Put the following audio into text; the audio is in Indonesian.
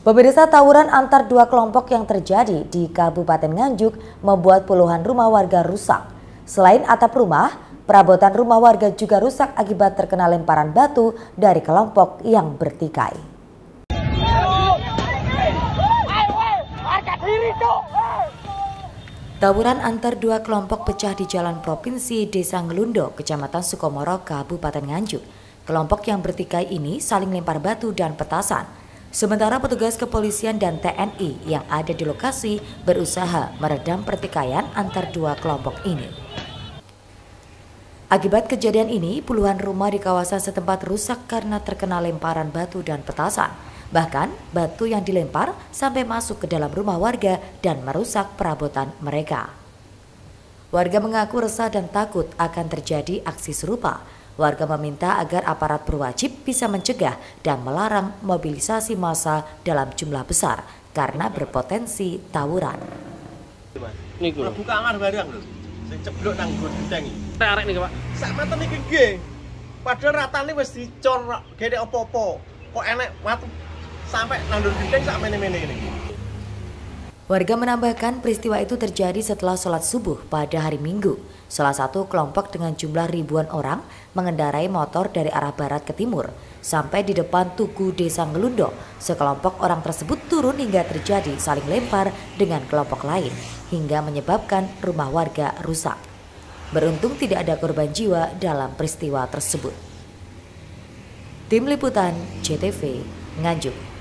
Pemirsa tawuran antar dua kelompok yang terjadi di Kabupaten Nganjuk membuat puluhan rumah warga rusak. Selain atap rumah, perabotan rumah warga juga rusak akibat terkena lemparan batu dari kelompok yang bertikai. Tawuran antar dua kelompok pecah di Jalan Provinsi Desa Ngelundo, Kecamatan Sukomoro, Kabupaten Nganjuk. Kelompok yang bertikai ini saling lempar batu dan petasan. Sementara petugas kepolisian dan TNI yang ada di lokasi berusaha meredam pertikaian antar dua kelompok ini. Akibat kejadian ini, puluhan rumah di kawasan setempat rusak karena terkena lemparan batu dan petasan. Bahkan, batu yang dilempar sampai masuk ke dalam rumah warga dan merusak perabotan mereka. Warga mengaku resah dan takut akan terjadi aksi serupa Warga meminta agar aparat berwajib bisa mencegah dan melarang mobilisasi massa dalam jumlah besar karena berpotensi tawuran. Niku lho. Buka kamar barang lho. Sing ceblok nang nggon genteng iki. Arek niki, Pak. Sak mata niki nggih. Padahal ratane wis dicor gede opo-opo. Kok enek watu sampai nang genteng sak mene-mene. Warga menambahkan peristiwa itu terjadi setelah sholat subuh pada hari Minggu. Salah satu kelompok dengan jumlah ribuan orang mengendarai motor dari arah barat ke timur. Sampai di depan Tugu Desa Ngelundo, sekelompok orang tersebut turun hingga terjadi saling lempar dengan kelompok lain, hingga menyebabkan rumah warga rusak. Beruntung tidak ada korban jiwa dalam peristiwa tersebut. Tim Liputan CTV Nganjuk